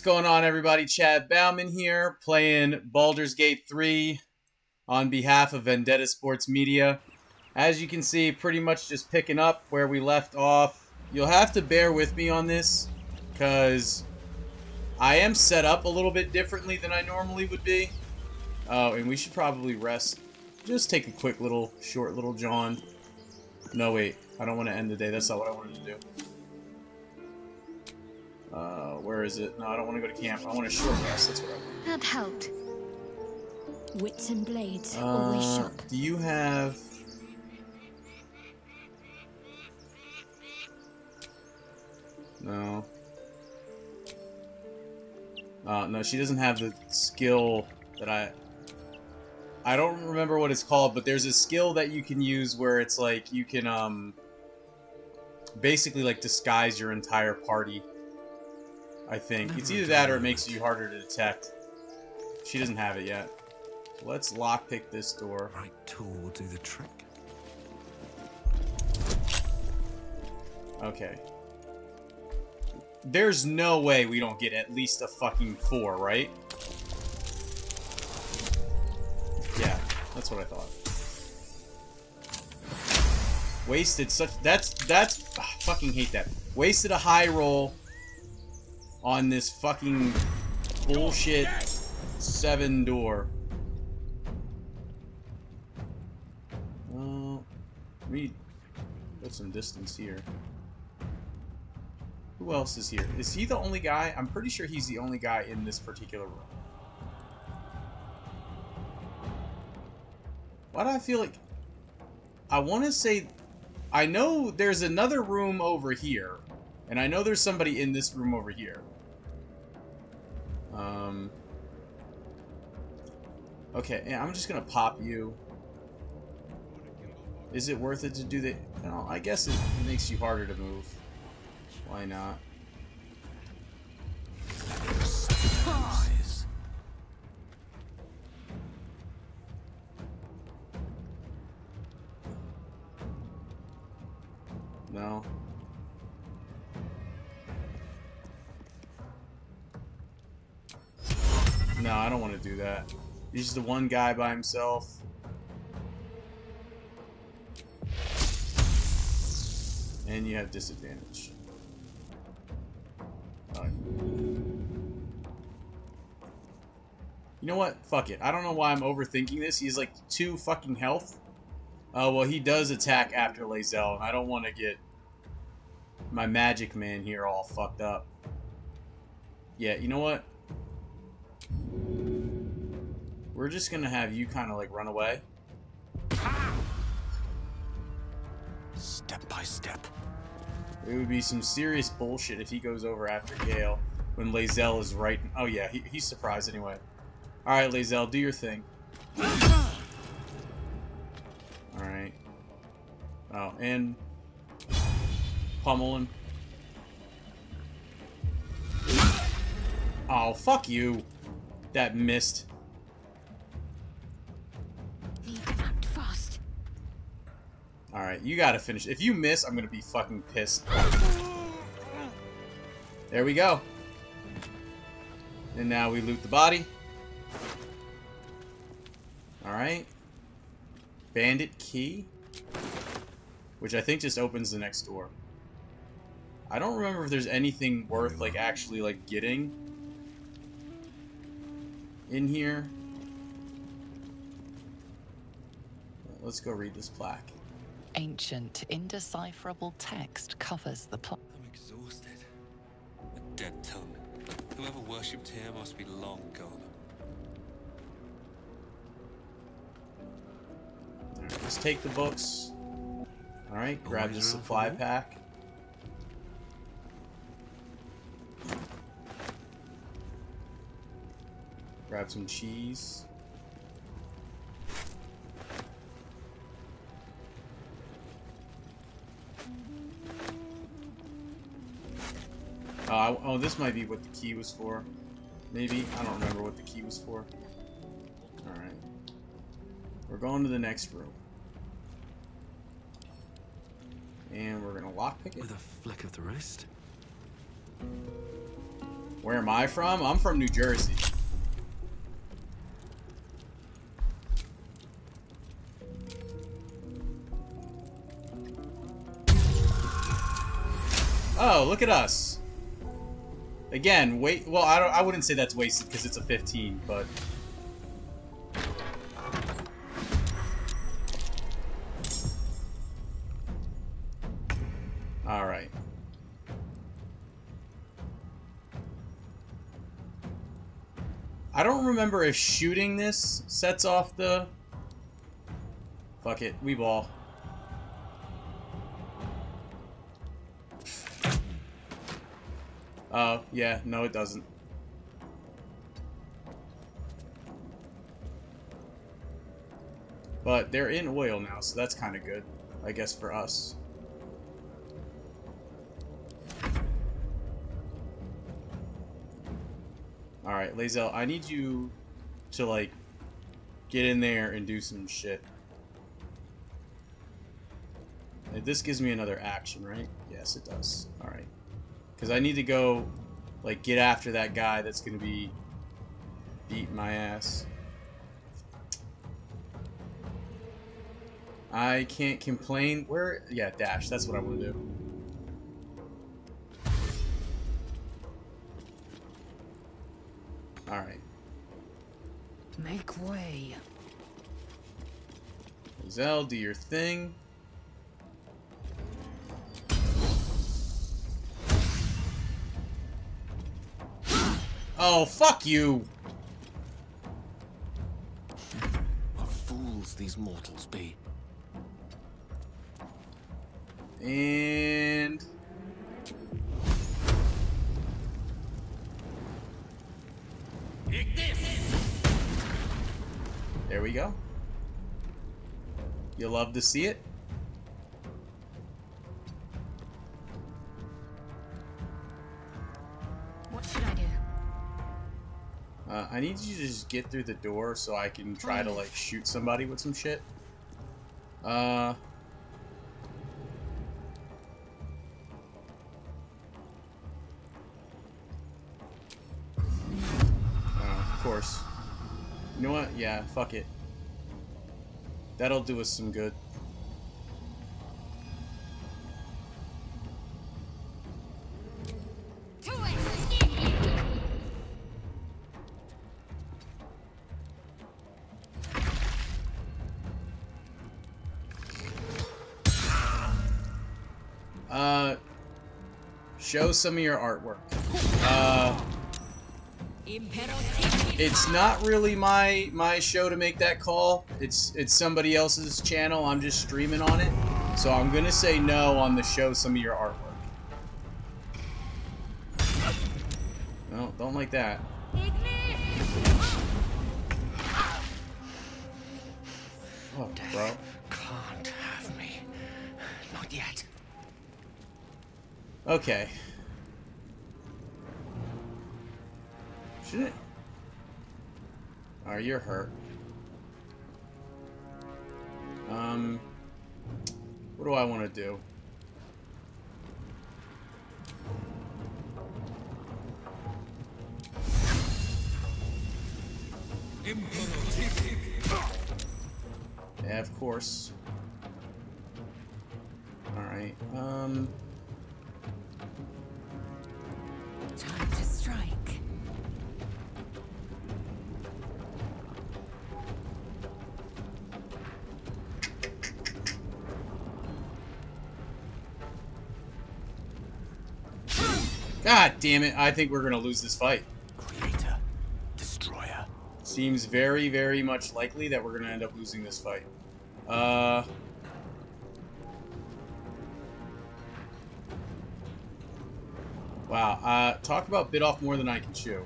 What's going on, everybody? Chad Bauman here, playing Baldur's Gate 3 on behalf of Vendetta Sports Media. As you can see, pretty much just picking up where we left off. You'll have to bear with me on this, because I am set up a little bit differently than I normally would be. Oh, and we should probably rest. Just take a quick little, short little John. No, wait. I don't want to end the day. That's not what I wanted to do. Uh, where is it? No, I don't want to go to camp. I want a short rest. That's what I want. That helped. Wits and blades, Uh, always sharp. do you have... No. Uh, no, she doesn't have the skill that I... I don't remember what it's called, but there's a skill that you can use where it's like, you can, um... Basically, like, disguise your entire party. I think. Never It's either that or it makes you harder to detect. She doesn't have it yet. Let's lockpick this door. Right tool will do the trick. Okay. There's no way we don't get at least a fucking four, right? Yeah, that's what I thought. Wasted such... That's... That's... ah, fucking hate that. Wasted a high roll on this fucking bullshit seven door. Well, we put some distance here. Who else is here? Is he the only guy? I'm pretty sure he's the only guy in this particular room. Why do I feel like... I want to say... I know there's another room over here. And I know there's somebody in this room over here. Um... Okay, yeah, I'm just gonna pop you. Is it worth it to do that? No, I guess it makes you harder to move. Why not? He's the one guy by himself. And you have disadvantage. Alright. You know what? Fuck it. I don't know why I'm overthinking this. He's like two fucking health. Oh, well, he does attack after Lae'zel, and I don't want to get my magic man here all fucked up. Yeah, you know what? We're just gonna have you kind of like run away. Step by step. It would be some serious bullshit if he goes over after Gale when Lae'zel is right. Oh yeah, he, he's surprised anyway. All right, Lae'zel, do your thing. All right. Oh, and pummeling. Oh, fuck you. That missed. All right, you gotta finish. If you miss, I'm gonna be fucking pissed. There we go. And now we loot the body. All right. Bandit key, which I think just opens the next door. I don't remember if there's anything worth like actually like getting in here. Let's go read this plaque. Ancient, indecipherable text covers the plot. I'm exhausted. A dead tongue. Whoever worshipped here must be long gone. Alright, let's take the books. Alright, grab the Always around for supply pack. Grab some cheese. Oh, this might be what the key was for. Maybe. I don't remember what the key was for. Alright. We're going to the next room. And we're gonna lockpick it. With a flick of the wrist. Where am I from? I'm from New Jersey. Oh, look at us. Again, wait. Well, I don't. I wouldn't say that's wasted because it's a 15, but. All right. I don't remember if shooting this sets off the. Fuck it, we ball. Yeah, no it doesn't. But they're in oil now, so that's kind of good, I guess, for us. Alright, Lae'zel, I need you to, like, get in there and do some shit. This gives me another action, right? Yes, it does. Alright. Because I need to go, like, get after that guy that's going to be beating my ass. I can't complain. Where? Yeah, dash. That's what I want to do. Alright. Make way. Zell, do your thing. Oh, fuck you! What fools these mortals be. And... There we go. You love to see it. I need you to just get through the door so I can try to, like, shoot somebody with some shit. Uh... Oh, of course. You know what? Yeah, fuck it. That'll do us some good. Show some of your artwork. Uh, it's not really my my show to make that call. It's it's somebody else's channel. I'm just streaming on it, so I'm gonna say no on the show some of your artwork. No, don't like that. Fuck, bro. Can't have me. Not yet. Okay. Should it? Alright, you're hurt. Um, what do I want to do? Yeah, of course. Alright, um... God damn it, I think we're gonna lose this fight. Creator. Destroyer. Seems very, very much likely that we're gonna end up losing this fight. Uh... Wow, uh, talk about bit off more than I can chew.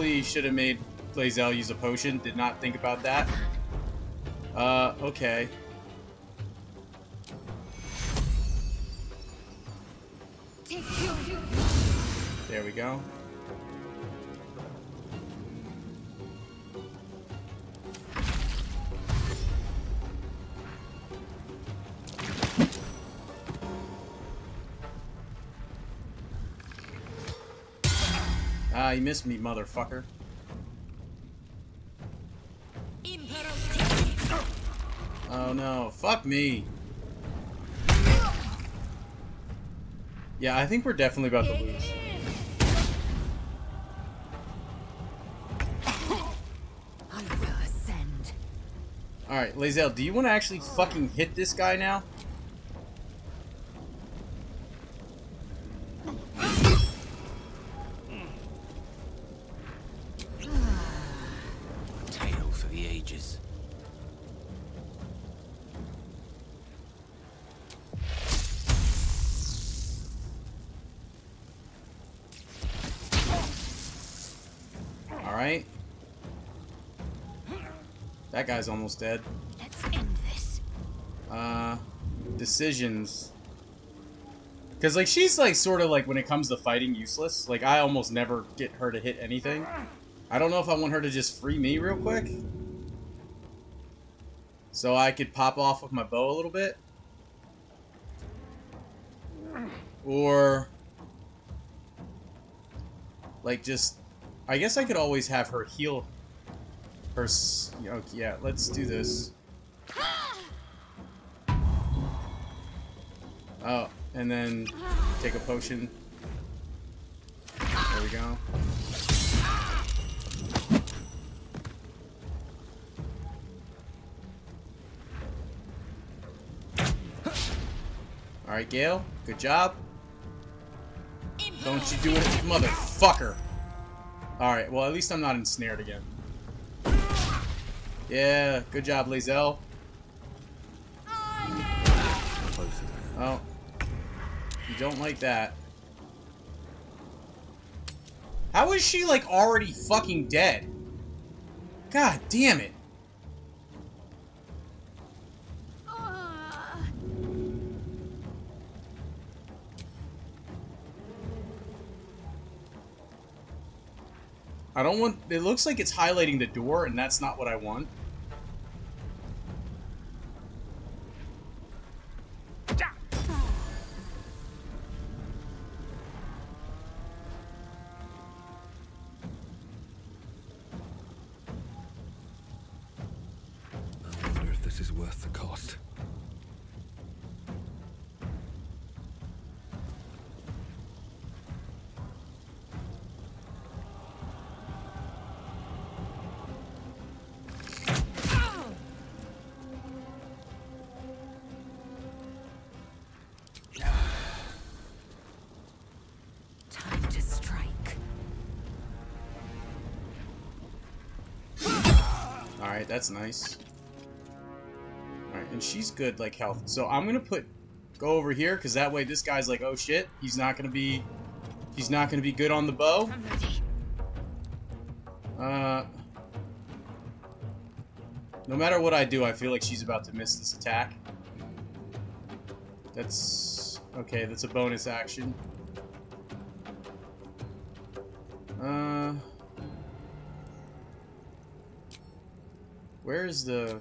Probably should have made Lae'zel use a potion. Did not think about that. Uh, okay. There we go. Missed me, motherfucker. Oh no, fuck me. Yeah, I think we're definitely about to lose. I will ascend. Alright, Lae'zel, do you want to actually fucking hit this guy now? Guy's almost dead. Let's end this. Uh, decisions. Because, like, she's, like, sort of, like, when it comes to fighting, useless. Like, I almost never get her to hit anything. I don't know if I want her to just free me real quick. So I could pop off with my bow a little bit. Or... Like, just... I guess I could always have her heal Okay, yeah, let's do this. Oh, and then take a potion. There we go. Alright, Gale. Good job. Don't you do it, motherfucker. Alright, well, at least I'm not ensnared again. Yeah, good job, Lizelle. Oh. You don't like that. How is she, like, already fucking dead? God damn it. I don't want... It looks like it's highlighting the door, and that's not what I want. That's nice. Alright, and she's good, like, health. So I'm gonna put... Go over here, because that way this guy's like, oh shit, he's not gonna be... He's not gonna be good on the bow. Uh... No matter what I do, I feel like she's about to miss this attack. That's... Okay, that's a bonus action. The...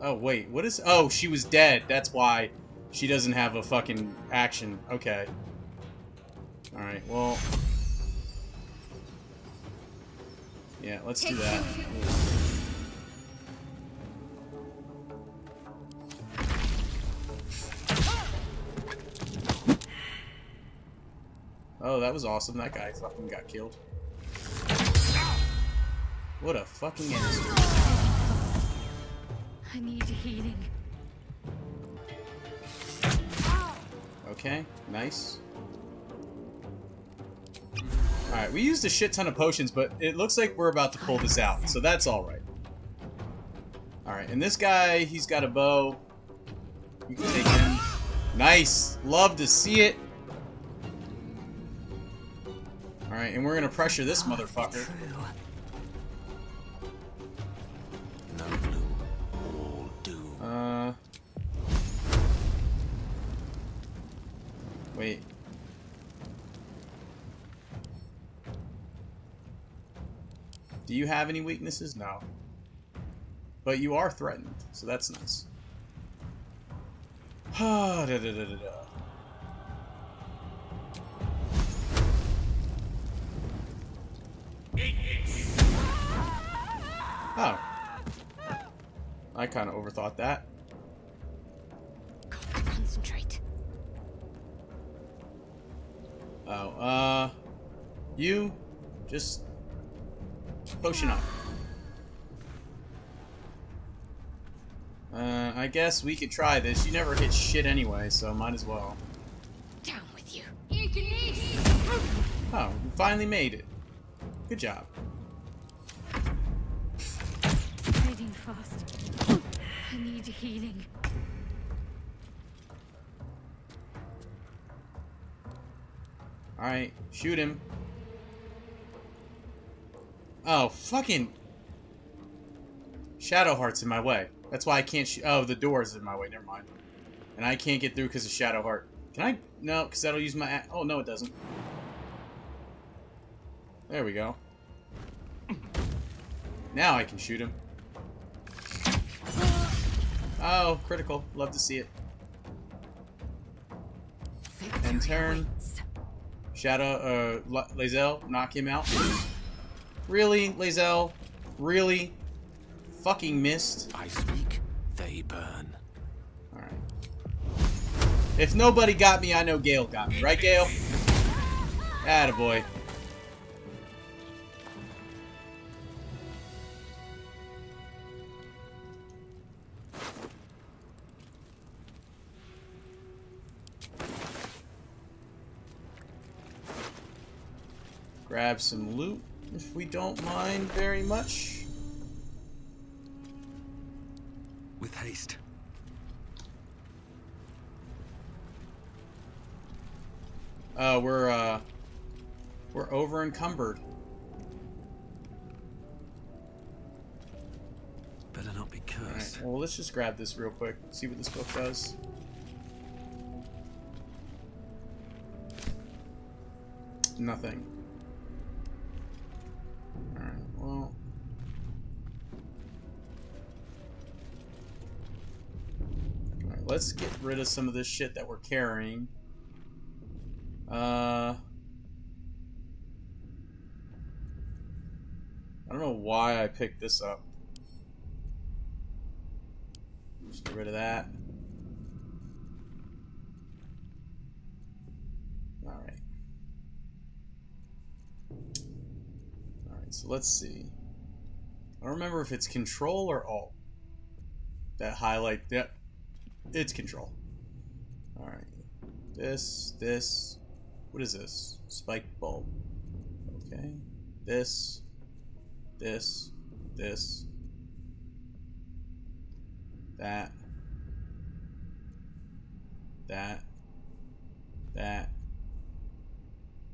Oh, wait, what is... Oh, she was dead. That's why she doesn't have a fucking action. Okay. Alright, well... Yeah, let's do that. Oh, that was awesome. That guy fucking got killed. What a fucking answer. I need healing. Okay, nice. Alright, we used a shit ton of potions, but it looks like we're about to pull this out, so that's alright. Alright, and this guy, he's got a bow. You can take him. Nice! Love to see it! Alright, and we're gonna pressure this motherfucker. Uh... Wait. Do you have any weaknesses? No. But you are threatened, so that's nice. da, da, da, da, da. Oh. I kind of overthought that. Concentrate. Oh, uh... You, just... Potion up. Uh, I guess we could try this. You never hit shit anyway, so might as well. Down with you. Oh, we finally made it. Good job. Fading fast. I need healing. Alright, shoot him. Oh, fucking... Shadowheart's in my way. That's why I can't. Oh, the door's in my way. Never mind. And I can't get through because of Shadowheart. Can I? No, because that'll use my... Oh, no, it doesn't. There we go. Now I can shoot him. Oh, critical. Love to see it. And turn. Shadow, uh, La- Lae'zel, knock him out. Really, Lae'zel? Really? Fucking missed. I speak, they burn. Alright. If nobody got me, I know Gale got me. Right, Gale? Attaboy. Grab some loot, if we don't mind very much. With haste. Uh, we're, uh, we're over encumbered. Better not be cursed. well, let's just grab this real quick, see what this book does. Nothing. Let's get rid of some of this shit that we're carrying. Uh. I don't know why I picked this up. Just get rid of that. Alright. Alright, so let's see. I don't remember if it's control or alt. That highlight, yep. It's control. Alright. This, this. What is this? Spike bulb. Okay. This, this, this, that, that, that,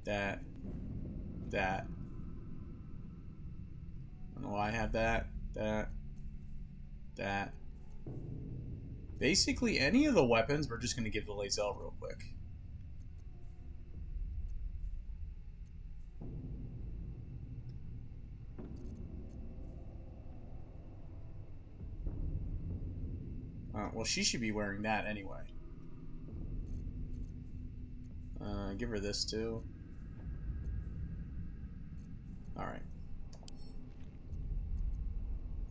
that, that. I don't know why I have that, that, that. Basically, any of the weapons, we're just going to give to Lae'zel real quick. Uh, well, she should be wearing that anyway. Uh, give her this too. Alright.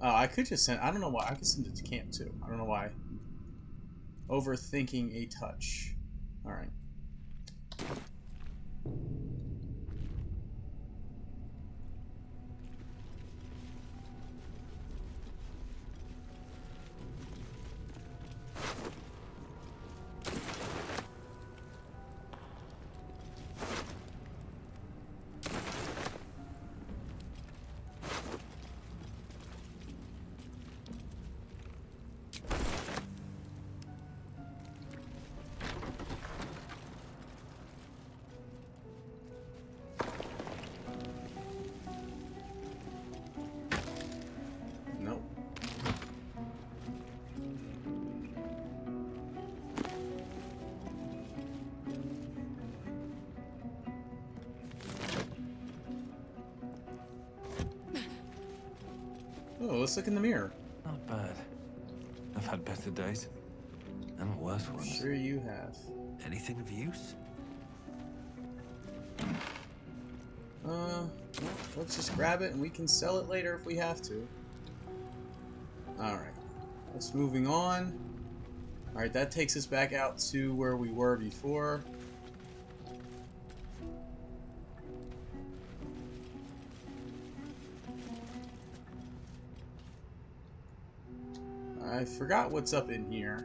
Oh, I could just send... I don't know why. I could send it to camp too. I don't know why. Overthinking a touch. Alright. Let's look in the mirror. Not bad. I've had better days. And worse ones. Sure you have. Anything of use? Uh, let's just grab it and we can sell it later if we have to. Alright. Let's moving on. Alright, that takes us back out to where we were before. Forgot what's up in here.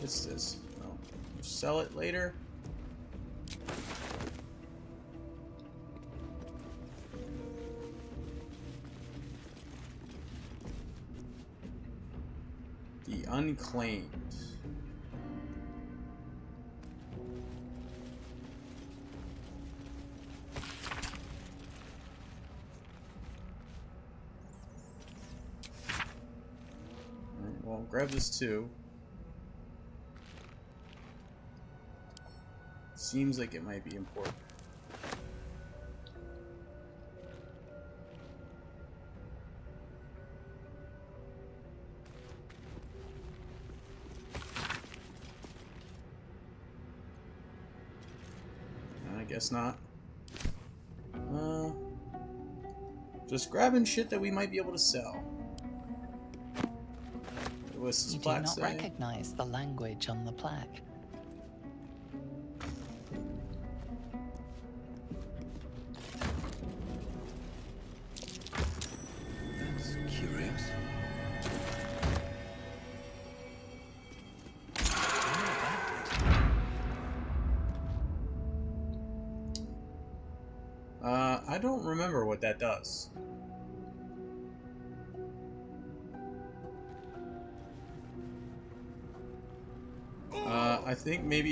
What's this? Oh, sell it later? The Unclaimed. Grab this too. Seems like it might be important. I guess not. Uh, just grabbing shit that we might be able to sell. You do not say? recognize the language on the plaque.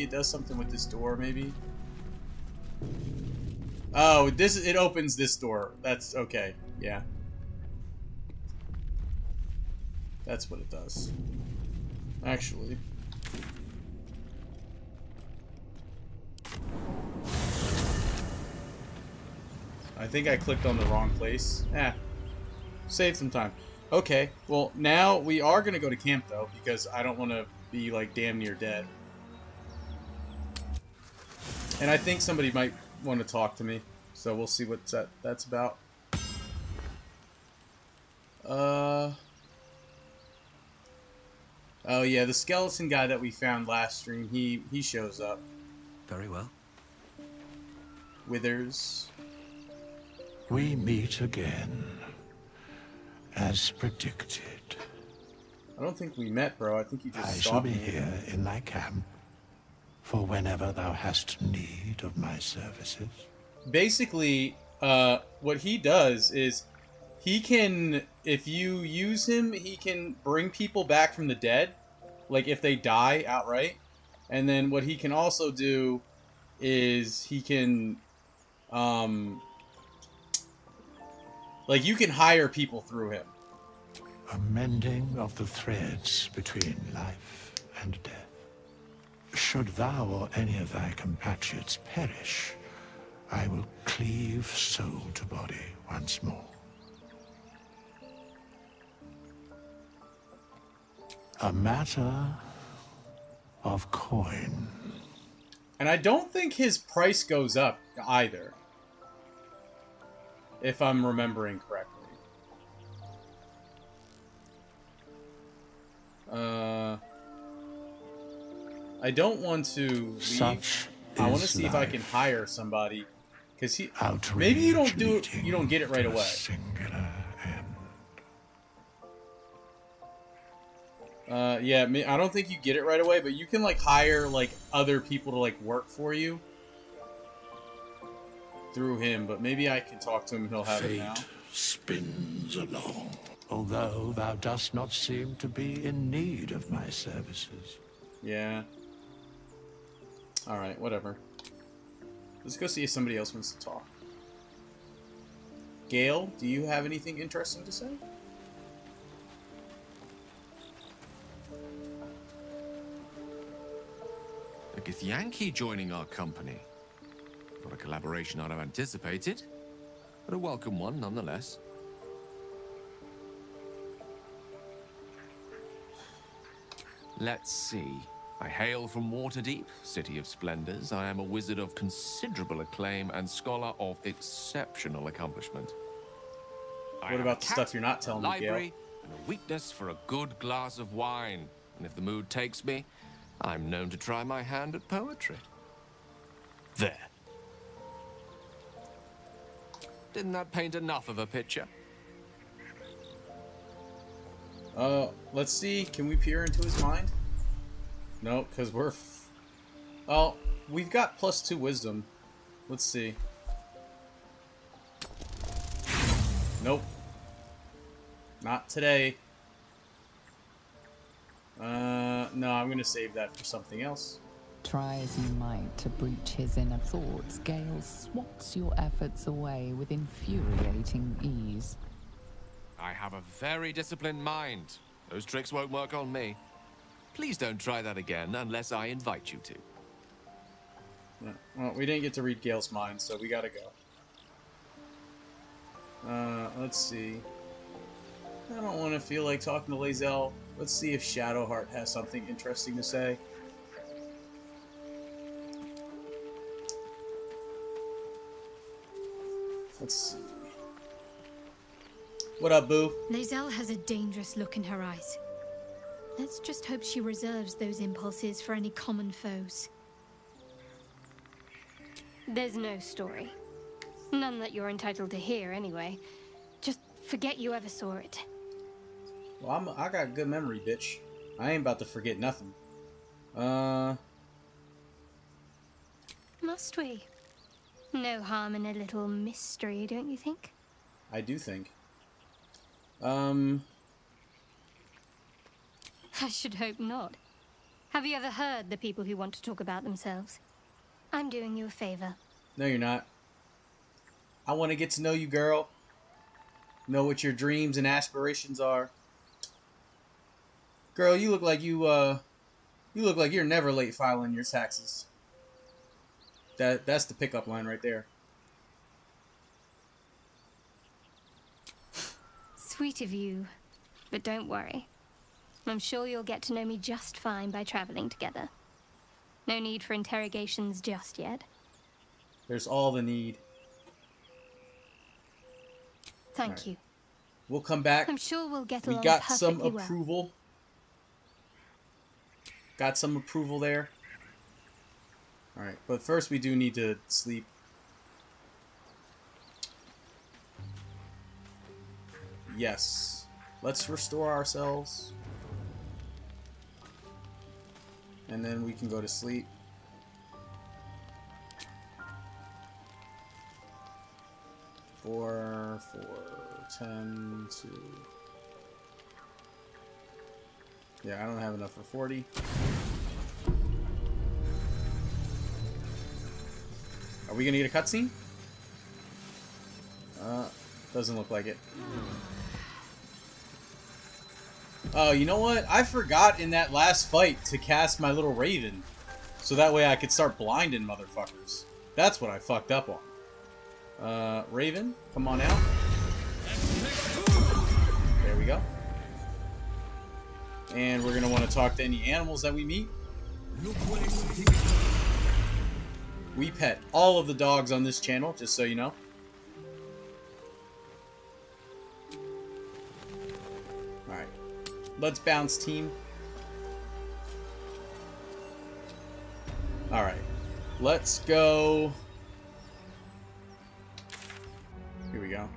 It does something with this door, maybe. Oh, this it opens this door. That's okay. Yeah. That's what it does. Actually. I think I clicked on the wrong place. Eh. Save some time. Okay, well, now we are going to go to camp, though, because I don't want to be, like, damn near dead. And I think somebody might want to talk to me, so we'll see what that, that's about. Uh... Oh, yeah, the skeleton guy that we found last stream, he, he shows up. Very well. Withers. We meet again, as predicted. I don't think we met, bro. I think you I just shall saw be me. here in thy camp, for whenever thou hast need of my services. basically uh, what he does is he can if you use him he can bring people back from the dead like if they die outright and then what he can also do is he can um like you can hire people through him A mending of the threads between life and death. Should thou or any of thy compatriots perish, I will cleave soul to body once more. A matter of coin. and i don't think his price goes up either if i'm remembering correctly Uh, I don't want to leave. Such I want to see if I can life. hire somebody, because he. Outrage Maybe you don't do it. You don't get it right away. Uh, yeah, I don't think you get it right away, but you can like hire like other people to like work for you through him. But maybe I can talk to him and he'll have it now. Fate spins along. Although thou dost not seem to be in need of my services. Yeah. All right, whatever. Let's go see if somebody else wants to talk. Gale, do you have anything interesting to say? A Yankee joining our company. Not a collaboration I'd have anticipated, but a welcome one nonetheless. Let's see. I hail from Waterdeep, city of splendors. I am a wizard of considerable acclaim and scholar of exceptional accomplishment. I What about the stuff you're not telling me, library, and a weakness for a good glass of wine. And if the mood takes me, I'm known to try my hand at poetry. There. Didn't that paint enough of a picture? Uh, let's see. Can we peer into his mind? No, because we're. F- oh, we've got plus two wisdom. Let's see. Nope. Not today. Uh, no, I'm gonna save that for something else. Try as you might to breach his inner thoughts, Gale swats your efforts away with infuriating ease. I have a very disciplined mind. Those tricks won't work on me. Please don't try that again unless I invite you to. Yeah, Well, we didn't get to read Gale's mind, so we gotta go. Uh, let's see. I don't want to feel like talking to Lae'zel. Let's see if Shadowheart has something interesting to say. Let's see. What up, Boo? Lae'zel has a dangerous look in her eyes. Let's just hope she reserves those impulses for any common foes. There's no story. None that you're entitled to hear, anyway. Just forget you ever saw it. Well, I'm, I got a good memory, bitch. I ain't about to forget nothing. Uh, Must we? No harm in a little mystery, don't you think? I do think. Um, I should hope not. Have you ever heard the people who want to talk about themselves? I'm doing you a favor. no, you're not. I want to get to know you, girl. Know what your dreams and aspirations are. Girl, you look like you, uh, you look like you're never late filing your taxes. That, that's the pickup line right there. Sweet of you. But don't worry. I'm sure you'll get to know me just fine by traveling together. No need for interrogations just yet. There's all the need. Thank Alright. you. We'll come back. I'm sure we'll get We along got some perfectly well. approval. Got some approval there. Alright, but first we do need to sleep. Yes. Let's restore ourselves. And then we can go to sleep. Four, four, ten, two. Yeah, I don't have enough for 40. Are we gonna get a cutscene? Uh, doesn't look like it. Oh, you know what? I forgot in that last fight to cast my little raven. So that way I could start blinding motherfuckers. That's what I fucked up on. Uh, Raven, come on out. There we go. And we're gonna want to talk to any animals that we meet. We pet all of the dogs on this channel, just so you know. Let's bounce, team. Alright. Let's go. Here we go.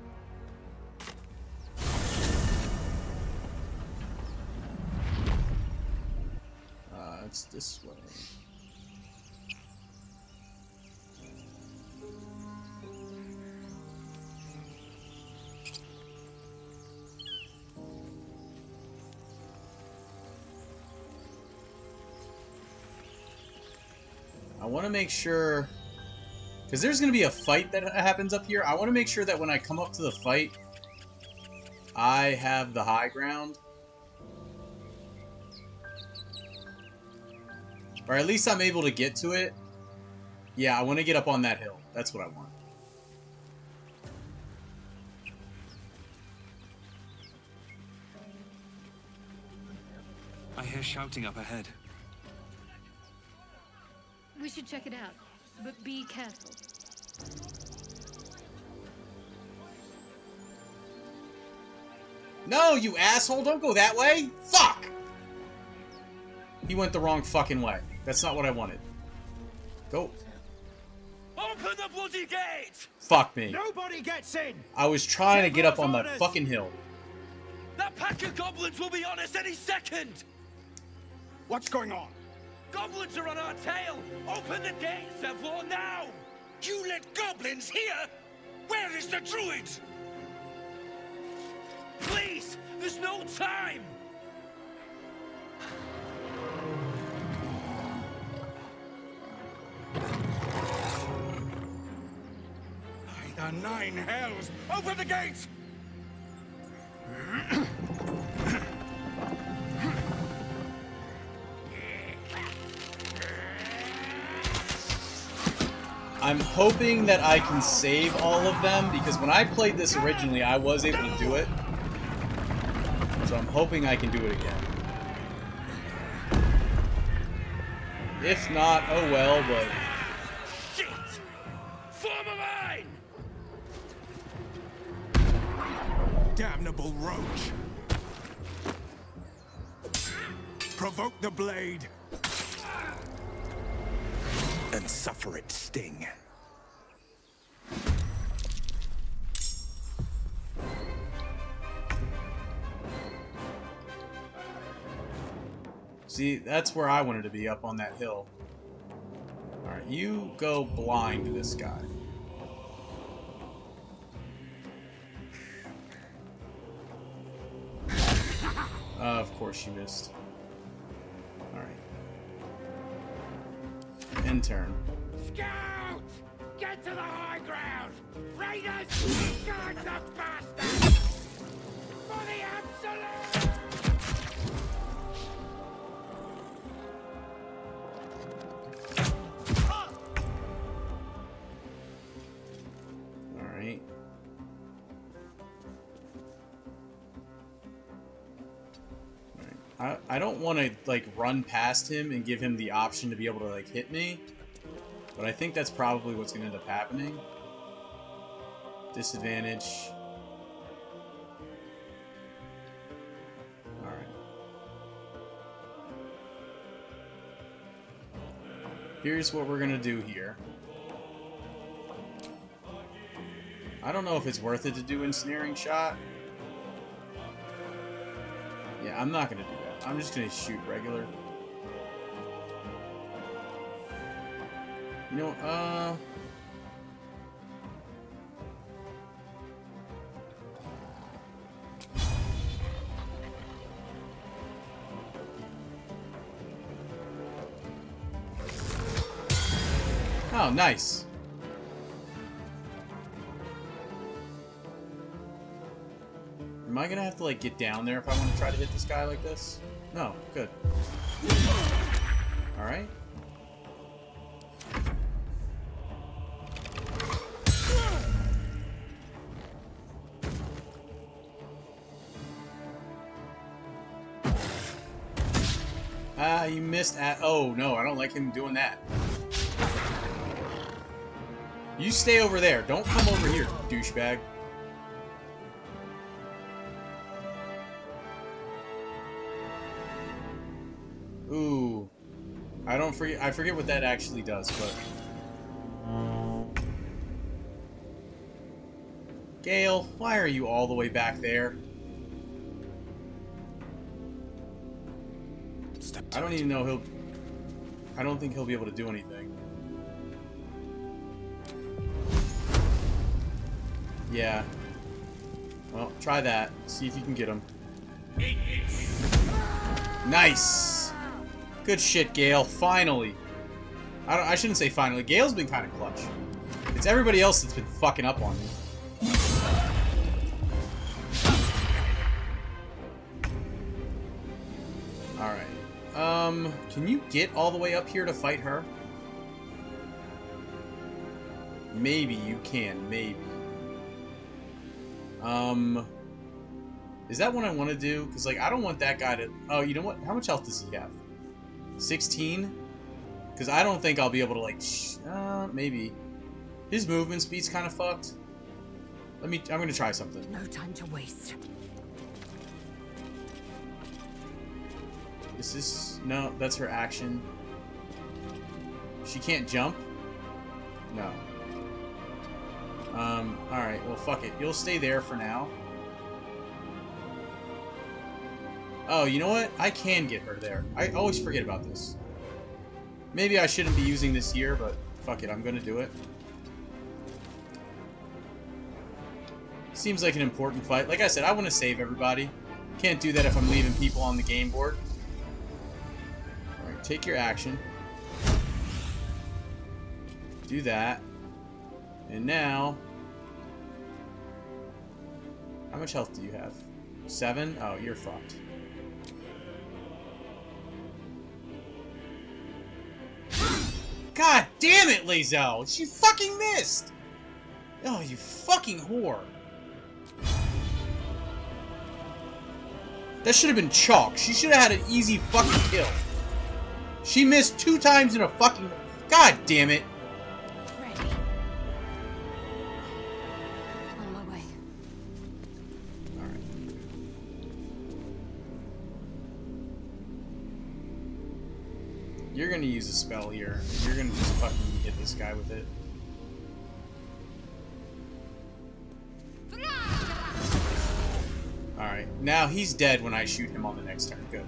Uh, it's this way. Want to make sure... Because there's going to be a fight that happens up here. I want to make sure that when I come up to the fight, I have the high ground. Or at least I'm able to get to it. Yeah, I want to get up on that hill. That's what I want. I hear shouting up ahead. We should check it out, but be careful. No, you asshole! Don't go that way! Fuck! He went the wrong fucking way. That's not what I wanted. Go. Open the bloody gate! Fuck me. Nobody gets in! I was trying to get up on that fucking hill. That pack of goblins will be on us any second! What's going on? Goblins are on our tail! Open the gate, Zevlor, now! You let goblins here? Where is the druid? Please! There's no time! By the nine hells! Open the gates! I'm hoping that I can save all of them, because when I played this originally, I was able to do it. So I'm hoping I can do it again. If not, oh well, but... Damnable roach! Provoke the blade! Suffer its sting. See, that's where I wanted to be, up on that hill. Alright, you go blind to this guy. Uh, of course you missed. End turn. Scout! Get to the high ground! Raiders! Guard the bastards! For the absolute! I, don't want to, like, run past him and give him the option to be able to, like, hit me. But I think that's probably what's going to end up happening. Disadvantage. Alright. Here's what we're going to do here. I don't know if it's worth it to do ensnaring shot. Yeah, I'm not gonna do that. I'm just gonna shoot regular. You know, uh... Oh, nice. Am I gonna have to, like, get down there if I want to try to hit this guy like this? No, good. Alright. Ah, you missed at- oh, no, I don't like him doing that. You stay over there. Don't come over here, douchebag. Forget I forget what that actually does, but Gale, why are you all the way back there? I don't even know he'll I don't think he'll be able to do anything. Yeah. Well, try that. See if you can get him. Nice! Good shit, Gale. Finally. I, I shouldn't say finally. Gale's been kind of clutch. It's everybody else that's been fucking up on me. Alright. Um, can you get all the way up here to fight her? Maybe you can. Maybe. Um... Is that what I want to do? Because, like, I don't want that guy to... Oh, you know what? How much health does he have? 16? Because I don't think I'll be able to, like, uh, maybe. His movement speed's kind of fucked. Let me, I'm going to try something. No time to waste. Is this, no, that's her action. She can't jump? No. Um, alright, well, fuck it. You'll stay there for now. Oh, you know what? I can get her there. I always forget about this. Maybe I shouldn't be using this here, but fuck it, I'm gonna do it. Seems like an important fight. Like I said, I want to save everybody. Can't do that if I'm leaving people on the game board. Alright, take your action. Do that. And now... How much health do you have? Seven? Oh, you're fucked. Damn it, Lae'zel! She fucking missed! Oh, you fucking whore. That should have been chalk. She should have had an easy fucking kill. She missed two times in a fucking... God damn it. Gonna use a spell here. You're gonna just fucking hit this guy with it. Alright, now he's dead when I shoot him on the next turn. Good.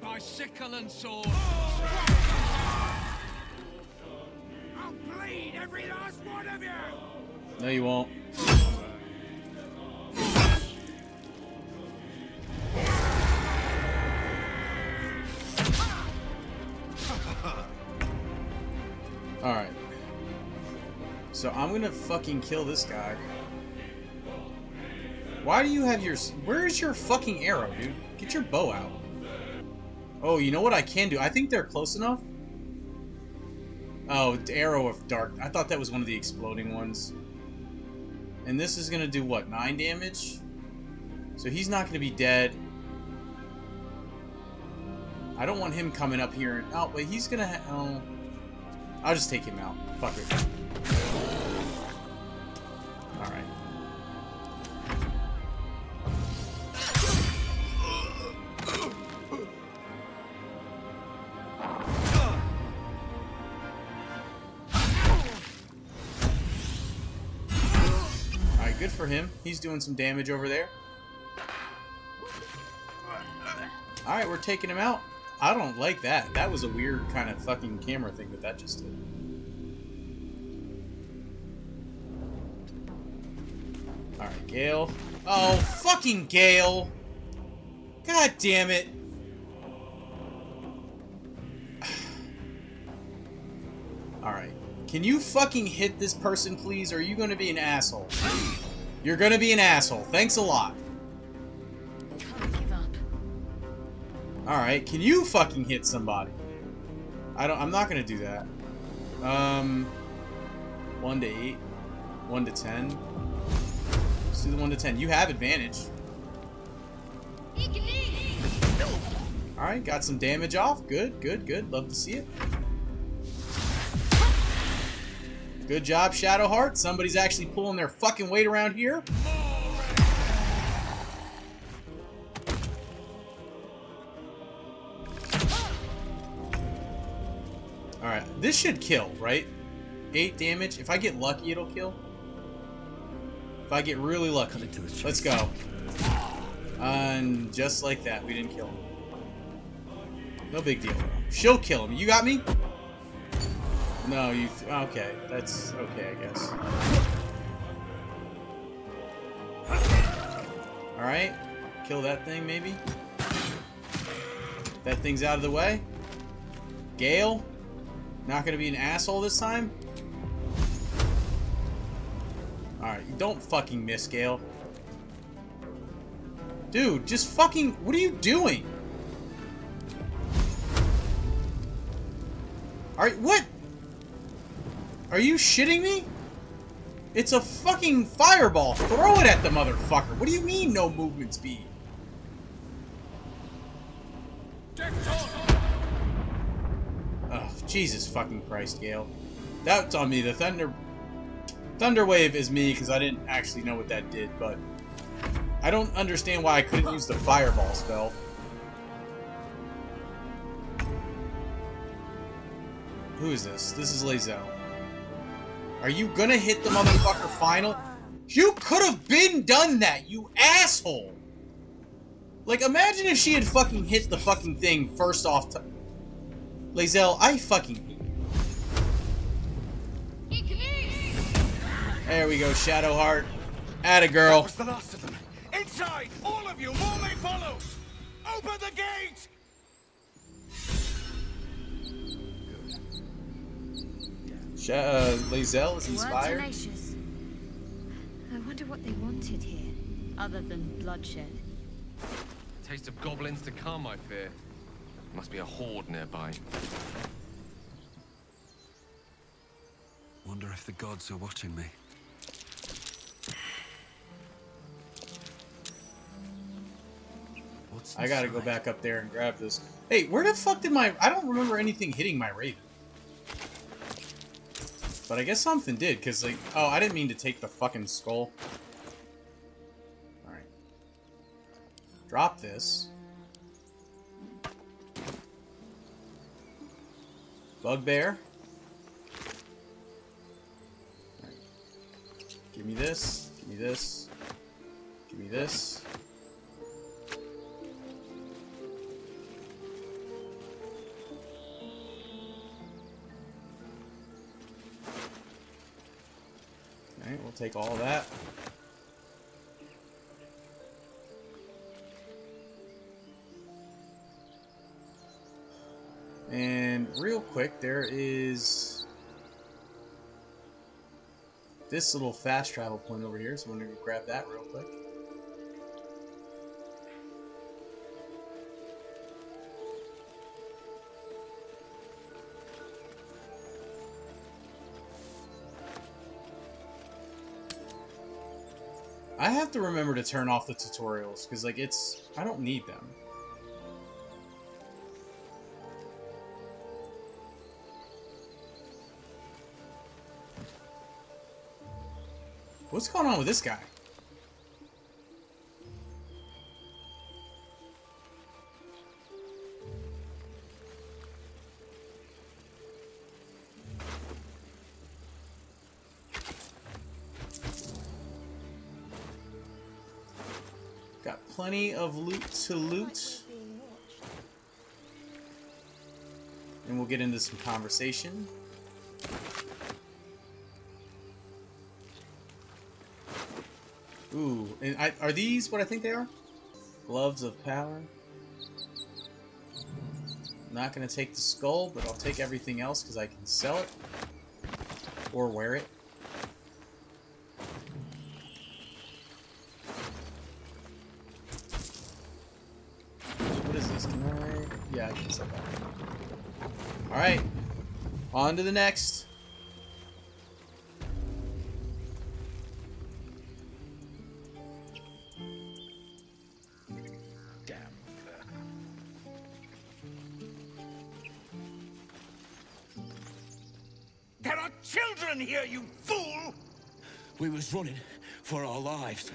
By sickle and sword. No, you won't. Alright. So I'm gonna fucking kill this guy. Why do you have your... Where's your fucking arrow, dude? Get your bow out. Oh, you know what I can do? I think they're close enough. Oh, Arrow of Dark. I thought that was one of the exploding ones. And this is going to do what? 9 damage? So he's not going to be dead. I don't want him coming up here. Oh, but he's going to... Oh. I'll just take him out. Fuck it. He's doing some damage over there. Alright, we're taking him out. I don't like that. That was a weird kind of fucking camera thing that that just did. Alright, Gale. Oh, fucking Gale! God damn it! Alright. Can you fucking hit this person, please, or are you gonna be an asshole? You're gonna be an asshole. Thanks a lot. Can't give up. Alright, can you fucking hit somebody? I don't I'm not gonna do that. Um one to eight. One to ten. Let's do the one to ten. You have advantage. Alright, got some damage off. Good, good, good. Love to see it. Good job, Shadowheart. Somebody's actually pulling their fucking weight around here. Alright, this should kill, right? 8 damage. If I get lucky, it'll kill. If I get really lucky. Let's go. And just like that, we didn't kill him. No big deal. She'll kill him. You got me? No, you... Okay, that's okay, I guess. Alright. Kill that thing, maybe? That thing's out of the way. Gale? Not gonna be an asshole this time? Alright, don't fucking miss, Gale. Dude, just fucking... What are you doing? Alright, what? Are you shitting me? It's a fucking fireball. Throw it at the motherfucker. What do you mean no movement speed? Oh, Jesus fucking Christ, Gale. That's on me. The Thunder... Thunder Wave is me because I didn't actually know what that did, but... I don't understand why I couldn't use the Fireball spell. Who is this? This is Lae'zel. Are you gonna hit the motherfucker final? You could have been done that, you asshole! Like, imagine if she had fucking hit the fucking thing first off. Lae'zel, I fucking There we go, Shadowheart. Atta girl. That was the last of them. Inside! All of you! More may follow! Open the gate! Uh, Lae'zel is inspired. tenacious. I wonder what they wanted here, other than bloodshed. Taste of goblins to come, I fear. Must be a horde nearby. Wonder if the gods are watching me. What's I gotta go back up there and grab this. Hey, where the fuck did my... I don't remember anything hitting my Raven. But I guess something did, because, like... Oh, I didn't mean to take the fucking skull. Alright. Drop this. Bugbear. Give me this. Give me this. Give me this. Take all that. And real quick, there is this little fast travel point over here, so I'm gonna grab that real quick. Have to remember to turn off the tutorials, because, like, it's... I don't need them. What's going on with this guy? Plenty of loot to loot. And we'll get into some conversation. Ooh, and I, are these what I think they are? Gloves of power. I'm not gonna take the skull, but I'll take everything else because I can sell it or wear it. What is this? Can I? Yeah, I can sell that. All right, on to the next. Damn. There are children here, you fool! We was running for our lives.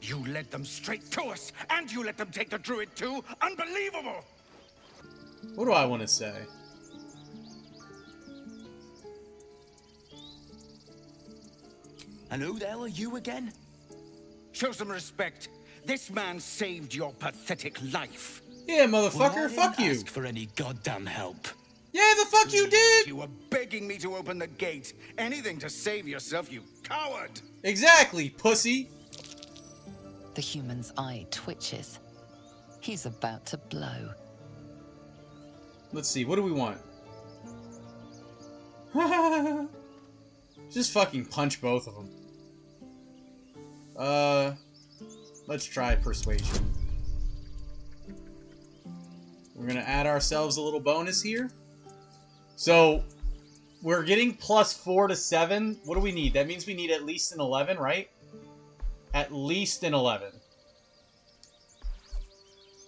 You led them straight to us, and you let them take the druid too? Unbelievable! What do I want to say? And who the hell are you again? Show some respect. This man saved your pathetic life. Yeah, Well, I motherfucker, didn't fuck you. ask for any goddamn help. Yeah, the fuck you did. You were begging me to open the gate. Anything to save yourself, you coward! Exactly, pussy. The human's eye twitches. He's about to blow. Let's see, what do we want? Just fucking punch both of them. Uh, let's try persuasion. We're gonna add ourselves a little bonus here. So, we're getting plus 4 to 7. What do we need? That means we need at least an 11, right? At least an 11.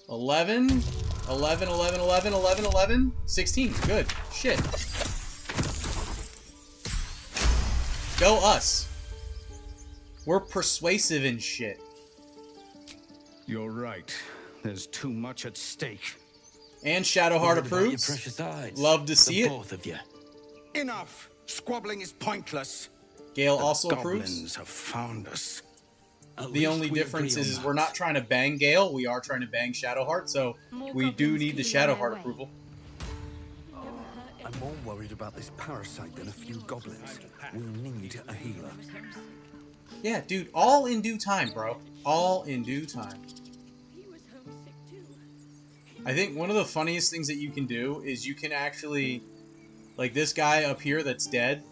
11 11, 11, 11, 11, 11, 16. Good. Shit. Go us. We're persuasive and shit. You're right. There's too much at stake. And Shadowheart Worried about your approves. precious eyes. Love to see the it. both of you. Enough! Squabbling is pointless. Gale The also goblins approves. have found us. At The only difference is, on we're not trying to bang Gale. We are trying to bang Shadowheart. So More we do need the could be Shadowheart approval. I'm more worried about this parasite than a few goblins. We need a healer. Yeah, dude. All in due time, bro. All in due time. I think one of the funniest things that you can do is you can actually, like this guy up here that's dead.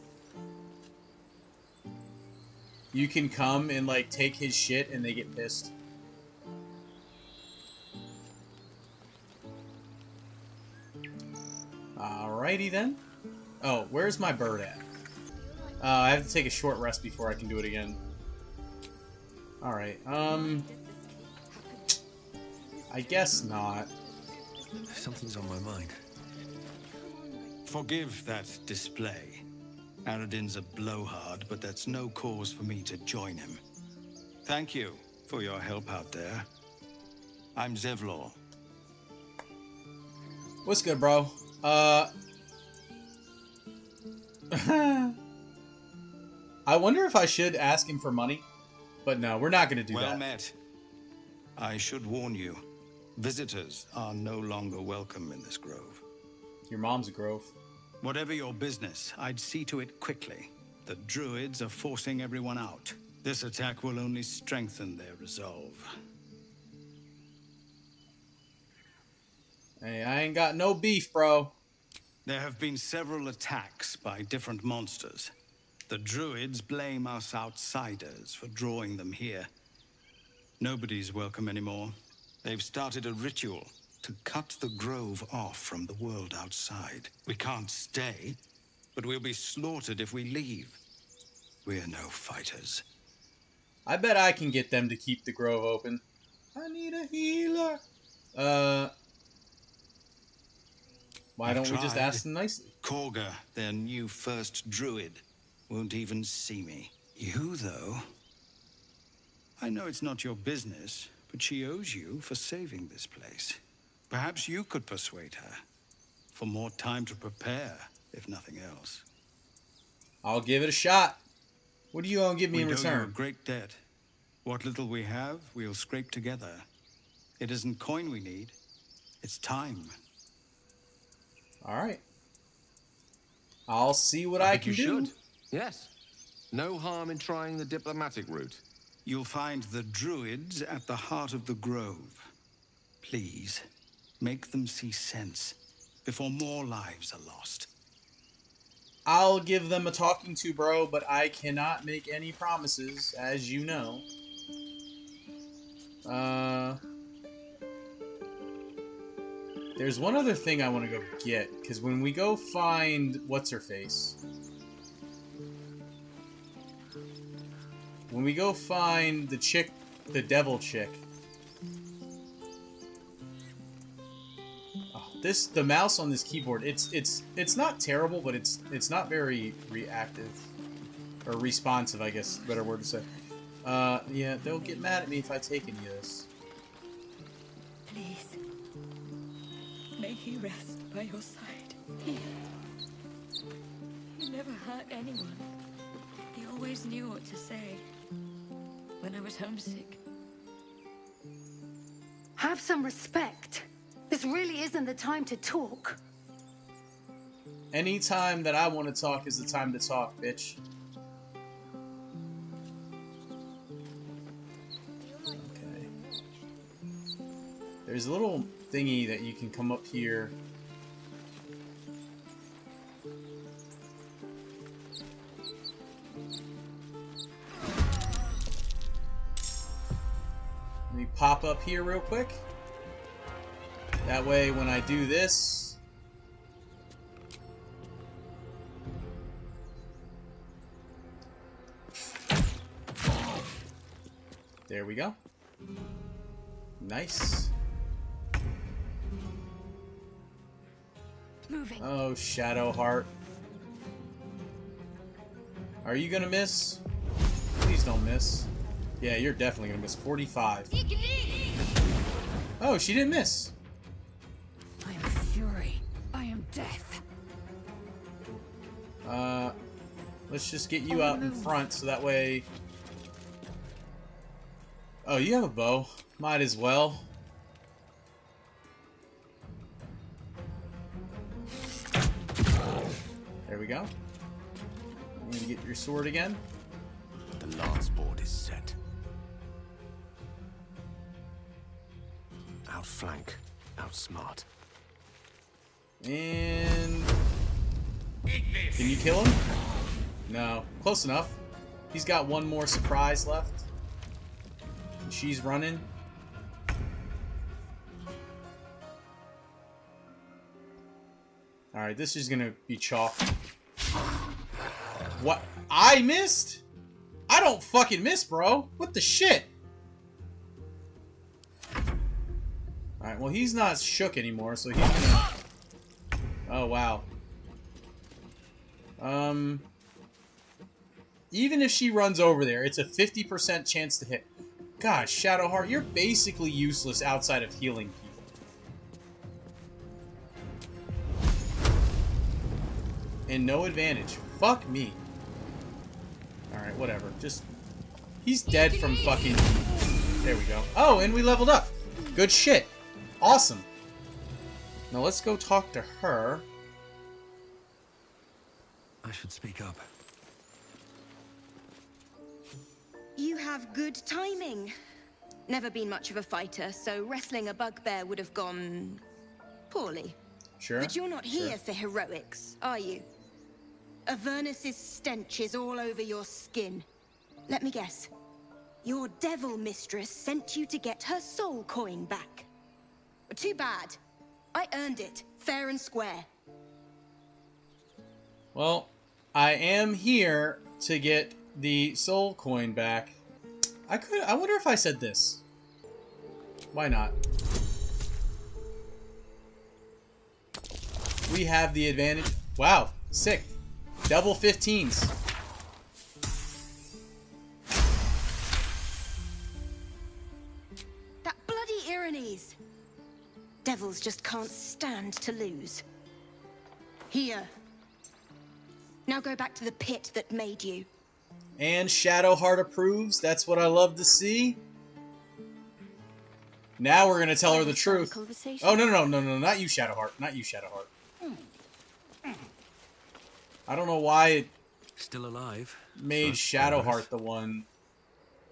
You can come and like take his shit and they get pissed. Alrighty then. Oh, where's my bird at? Uh, I have to take a short rest before I can do it again. Alright, um... I guess not. Something's on my mind. Forgive that display. Aradin's a blowhard, but that's no cause for me to join him. Thank you for your help out there. I'm Zevlor. What's good, bro? Uh... I wonder if I should ask him for money. But no, we're not going to do well that. Well met. I should warn you, visitors are no longer welcome in this grove. Your mom's a grove. Whatever your business, I'd see to it quickly. The druids are forcing everyone out. This attack will only strengthen their resolve. Hey, I ain't got no beef, bro. There have been several attacks by different monsters. The druids blame us outsiders for drawing them here. Nobody's welcome anymore. They've started a ritual to cut the grove off from the world outside. We can't stay, but we'll be slaughtered if we leave. We're no fighters. I bet I can get them to keep the grove open. I need a healer. Uh... Why I've don't we just ask them nicely? Kagha, their new first druid, won't even see me. You, though. I know it's not your business, but she owes you for saving this place. Perhaps you could persuade her. For more time to prepare, if nothing else. I'll give it a shot. What do you gonna give me we in owe you a return? great debt. What little we have, we'll scrape together. It isn't coin we need, it's time. All right. I'll see what I I, can you do. should. Yes. No harm in trying the diplomatic route. You'll find the druids at the heart of the grove. Please, make them see sense before more lives are lost. I'll give them a talking to, bro, but I cannot make any promises, as you know. Uh, there's one other thing I want to go get, because when we go find what's her face, when we go find the chick, the devil chick. Oh, this the mouse on this keyboard. It's it's it's not terrible, but it's it's not very reactive or responsive. I guess better word to say. Uh, yeah, they'll get mad at me if I take any of this. Please. May he rest by your side. He. He never hurt anyone. He always knew what to say. When I was homesick. Have some respect. This really isn't the time to talk. Any time that I want to talk is the time to talk, bitch. Okay. There's a little thingy that you can come up here. Here real quick. That way, when I do this, there we go. Nice. Moving. Oh, Shadowheart. Are you gonna miss? Please don't miss. Yeah, you're definitely gonna miss. 45. Oh, she didn't miss. I am fury. I am death. Uh, let's just get you out in front so that way... Oh, you have a bow. Might as well. There we go. I'm gonna get your sword again. Close enough. He's got one more surprise left. And she's running. Alright, this is gonna be chalk. What? I missed? I don't fucking miss, bro. What the shit? Alright, well he's not shook anymore, so he's gonna... Oh, wow. Um... Even if she runs over there, it's a 50% chance to hit. Gosh, Shadowheart, you're basically useless outside of healing people. And no advantage. Fuck me. Alright, whatever. Just... He's dead from fucking... There we go. Oh, and we leveled up. Good shit. Awesome. Now let's go talk to her. I should speak up. Have good timing. Never been much of a fighter, so wrestling a bugbear would have gone... poorly. Sure. But you're not here sure. for heroics, are you? Avernus's stench is all over your skin. Let me guess. Your devil mistress sent you to get her soul coin back. Too bad. I earned it, fair and square. Well, I am here to get the soul coin back. I could. I wonder if I said this. Why not? We have the advantage. Wow, sick. Double 15s. That bloody Irenes! Devils just can't stand to lose. Here. Now go back to the pit that made you. And Shadowheart approves. That's what I love to see. Now we're gonna tell her the truth. Oh no no no no no! Not you, Shadowheart. Not you, Shadowheart. I don't know why it Still alive. made That's Shadowheart the one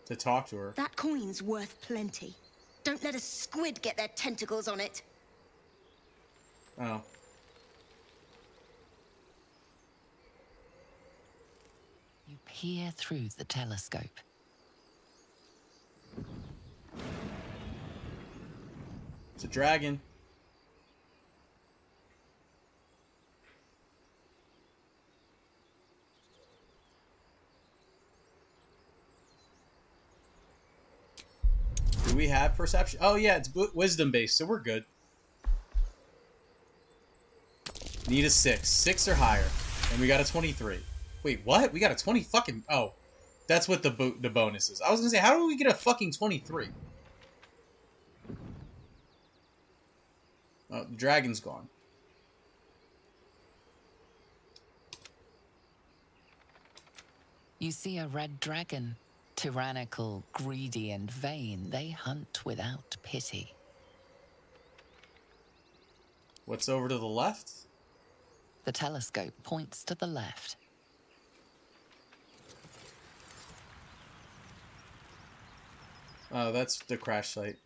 to talk to her. That coin's worth plenty. Don't let a squid get their tentacles on it. Oh. You peer through the telescope. It's a dragon. Do we have perception? Oh yeah, it's wisdom based, so we're good. Need a six, six or higher, and we got a twenty-three. Wait, what? We got a twenty fucking. Oh, that's what the bo- the bonus is. I was gonna say, how do we get a fucking twenty-three? Oh, the dragon's gone. You see a red dragon. Tyrannical, greedy, and vain, they hunt without pity. What's over to the left? The telescope points to the left. Oh, that's the crash site.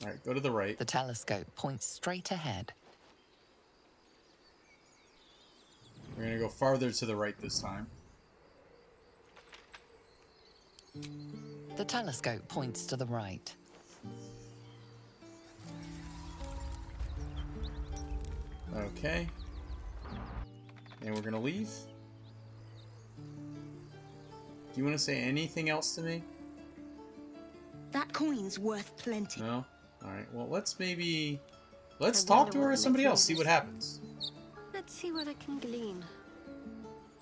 All right, go to the right. The telescope points straight ahead. We're gonna go farther to the right this time. The telescope points to the right. Okay. And we're gonna leave. Do you want to say anything else to me? That coin's worth plenty. No. All right. Well, let's maybe let's I talk to her or somebody else. See what happens. Let's see what I can glean.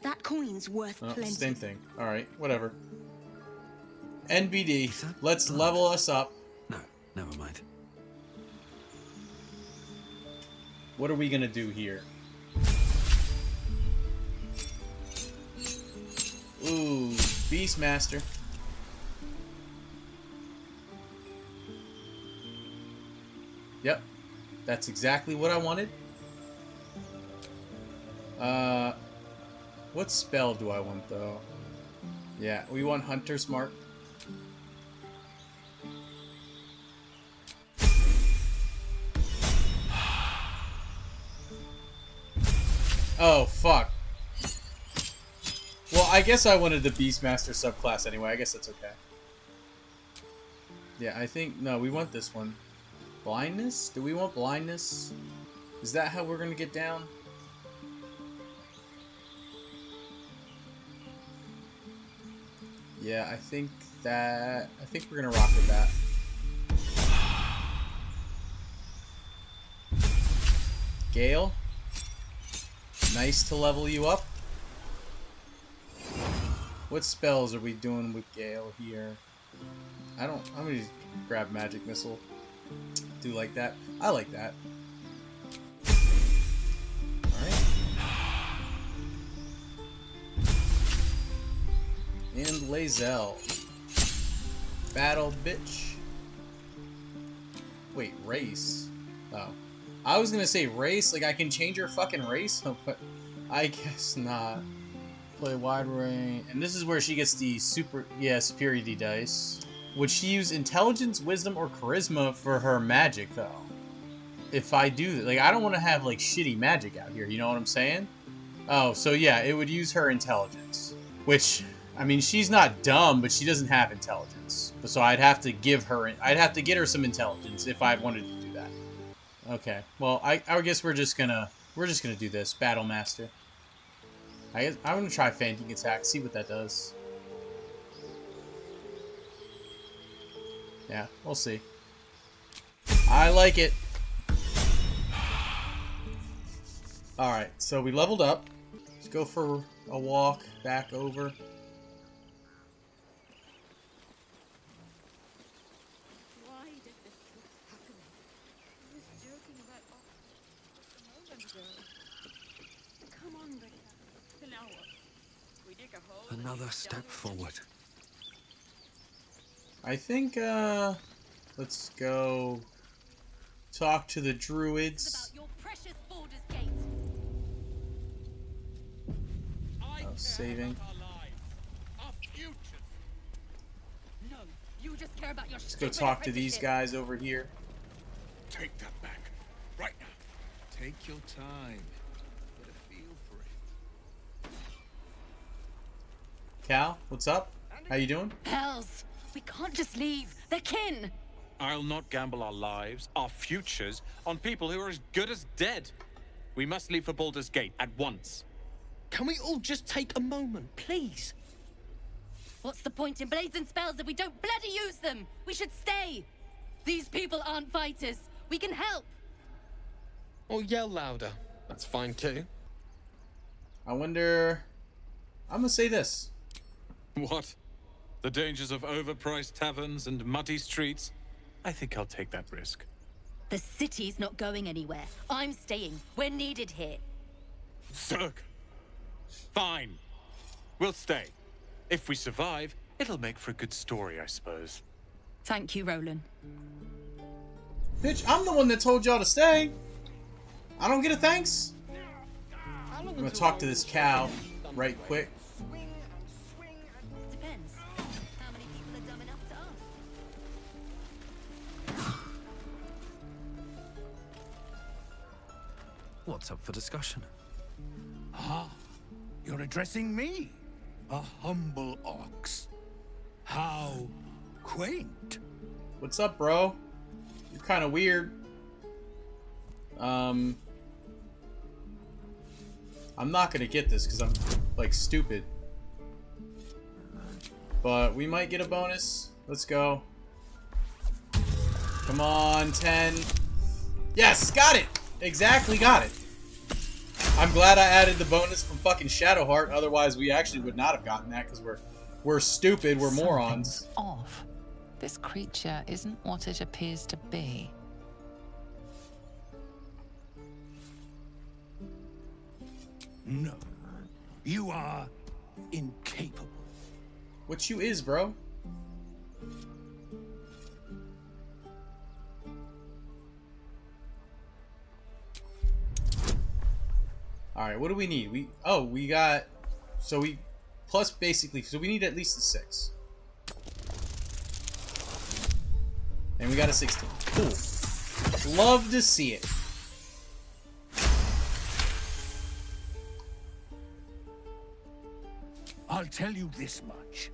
That coin's worth Oh, plenty. same thing. Alright, whatever. NBD, let's level us up. No, never mind. What are we gonna do here? Ooh, Beastmaster. Yep, that's exactly what I wanted. Uh, what spell do I want though? Yeah, we want Hunter's Mark. Oh, fuck. Well, I guess I wanted the Beastmaster subclass anyway. I guess that's okay. Yeah, I think... No, we want this one. Blindness? Do we want blindness? Is that how we're gonna get down? Yeah, I think that... I think we're gonna rock with that. Gale? Nice to level you up. What spells are we doing with Gale here? I don't... I'm gonna grab Magic Missile. Do like that. I like that. Alright. And Lae'zel. Battle, bitch. Wait, race? Oh. I was gonna say race, like I can change your fucking race, but I guess not. Play wide range, and this is where she gets the super, yeah, superiority dice. Would she use intelligence, wisdom, or charisma for her magic though? If I do, like, I don't want to have like shitty magic out here. You know what I'm saying? Oh, so yeah, it would use her intelligence, which I mean, she's not dumb, but she doesn't have intelligence. So I'd have to give her, I'd have to get her some intelligence if I wanted to do that. Okay. Well, I, I guess we're just gonna we're just gonna do this battle master. I guess I'm gonna try feinting attack, see what that does. Yeah, we'll see. I like it. All right, so we leveled up. Let's go for a walk back over. Another step forward. I think, uh, let's go talk to the druids. Your precious Baldur's Oh, saving. No, you just care about your Let's go talk to these guys over here. Take that back. Right now. Take your time. Get a feel for it. Cal, what's up? How you doing? Hells! We can't just leave. They're kin. I'll not gamble our lives, our futures, on people who are as good as dead. We must leave for Baldur's Gate at once. Can we all just take a moment, please? What's the point in blazing spells if we don't bloody use them? We should stay. These people aren't fighters. We can help. Or yell louder. That's fine too. I wonder. I'm gonna say this. What? The dangers of overpriced taverns and muddy streets? I think I'll take that risk. The city's not going anywhere. I'm staying. We're needed here. Zerg! Fine. We'll stay. If we survive, it'll make for a good story, I suppose. Thank you, Rolan. Bitch, I'm the one that told y'all to stay. I don't get a thanks. I'm gonna talk to this cow right quick. What's up for discussion? Ah, you're addressing me, a humble ox. How quaint. What's up, bro? You're kind of weird. Um, I'm not gonna get this because I'm like stupid. But we might get a bonus. Let's go. Come on, 10. Yes, got it! Exactly got it. I'm glad I added the bonus from fucking Shadowheart. Otherwise, we actually would not have gotten that because we're we're stupid. We're morons. Off. This creature isn't what it appears to be. No. You are incapable. What you is, bro? All right, what do we need? We oh, we got so we plus basically so we need at least a 6. And we got a 16. Cool. Love to see it. I'll tell you this much.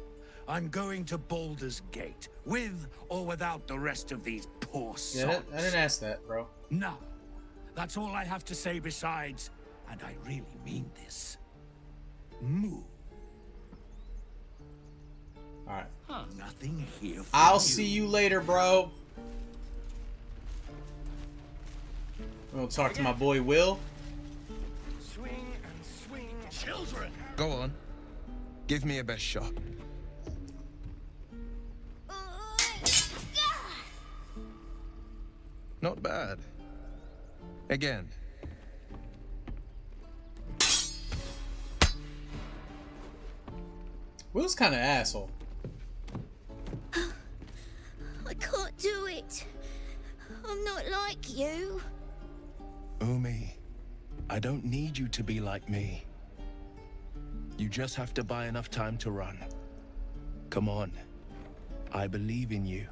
I'm going to Baldur's Gate, with or without the rest of these poor Yeah. I didn't ask that, bro. No. that's all I have to say besides, and I really mean this. Move. All right. Huh. Nothing here for I'll you. see you later, bro. I'm gonna talk to my boy Wyll. Swing and swing, children. Go on. Give me a best shot. Oh, Not bad. Again. Wyll's kind of asshole. I can't do it. I'm not like you. Umi, I don't need you to be like me. You just have to buy enough time to run. Come on. I believe in you.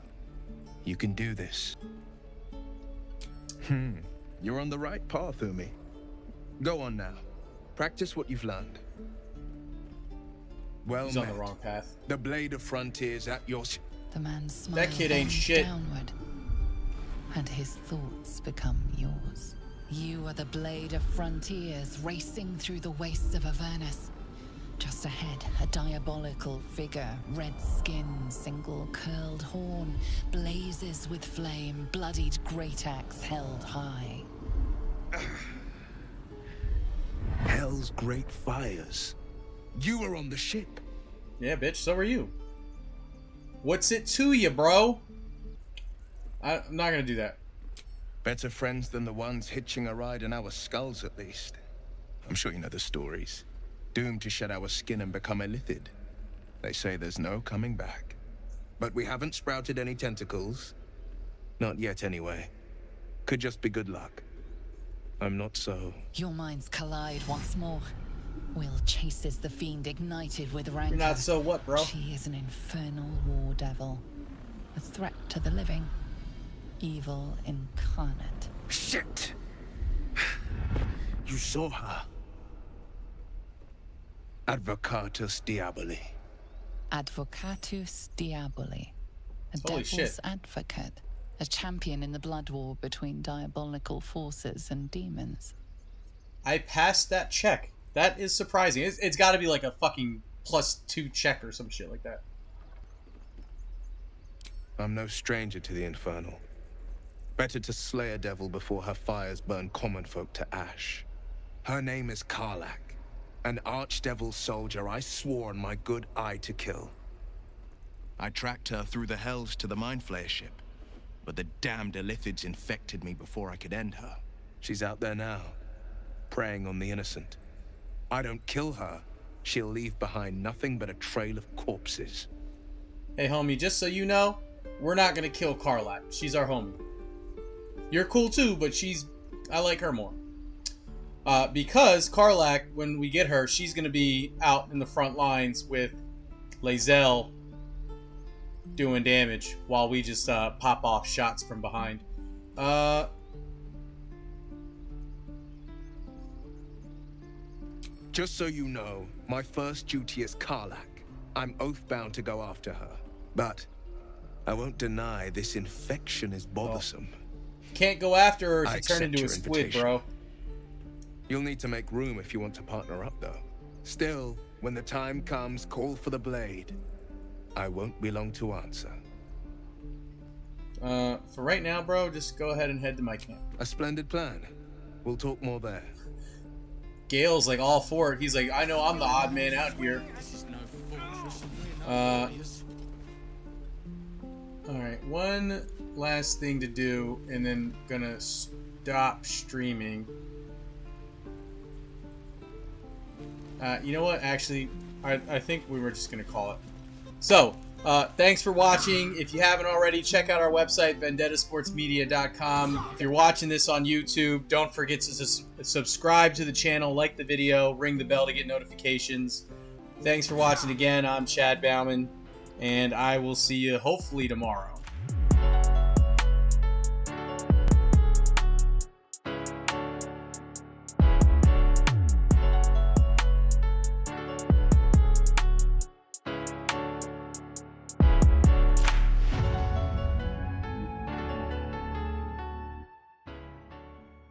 You can do this. Hmm. You're on the right path, Umi. Go on now. Practice what you've learned. Well He's on the wrong path. The blade of frontiers at your s- The man's smile That kid ain't shit. downward, and his thoughts become yours. You are the blade of frontiers racing through the wastes of Avernus. Just ahead, a diabolical figure, red skin, single curled horn, blazes with flame, bloodied great axe held high. Hell's great fires. You were on the ship. Yeah, bitch. So are you. What's it to you, bro? I, I'm not gonna do that. Better friends than the ones hitching a ride in our skulls, at least. I'm sure you know the stories. Doomed to shed our skin and become illithid. They say there's no coming back. But we haven't sprouted any tentacles. Not yet, anyway. Could just be good luck. I'm not so. Your minds collide once more. Wyll chases the fiend ignited with rancor. You're not so what, bro? She is an infernal war devil. A threat to the living. Evil incarnate. Shit! You saw her. Advocatus Diaboli. Advocatus Diaboli. A Holy devil's shit. advocate. A champion in the blood war between diabolical forces and demons. I passed that check. That is surprising. It's, it's got to be like a fucking plus two check or some shit like that. I'm no stranger to the infernal. Better to slay a devil before her fires burn common folk to ash. Her name is Karlach, an archdevil soldier I swore on my good eye to kill. I tracked her through the hells to the Mind Flayer ship, but the damned Illithids infected me before I could end her. She's out there now, preying on the innocent. I don't kill her, she'll leave behind nothing but a trail of corpses. Hey, homie, just so you know, we're not gonna kill Karlach. She's our homie. You're cool too, but she's I like her more. Uh, because Karlach, when we get her, she's gonna be out in the front lines with Lae'zel doing damage while we just uh, pop off shots from behind. Uh, Just so you know, my first duty is Karlach. I'm oath-bound to go after her. But I won't deny this infection is bothersome. can't go after her she turn into a squid, bro. You'll need to make room if you want to partner up, though. Still, when the time comes, call for the blade. I won't be long to answer. Uh, for right now, bro, just go ahead and head to my camp. A splendid plan. We'll talk more there. Gale's like all for it. He's like, I know I'm the odd man out here. Uh, Alright, one last thing to do, and then gonna stop streaming. Uh, you know what? Actually, I, I think we were just gonna call it. So, uh, thanks for watching. If you haven't already, check out our website, vendettasportsmedia.com. If you're watching this on YouTube, don't forget to subscribe to the channel, like the video, ring the bell to get notifications. Thanks for watching again. I'm Chad Bauman, and I will see you hopefully tomorrow.